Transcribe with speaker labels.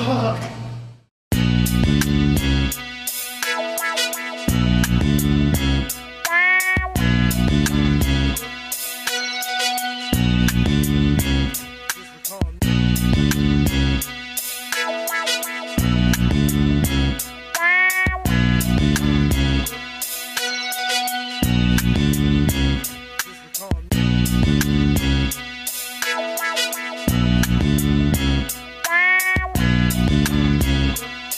Speaker 1: Fuck. Thank
Speaker 2: Thank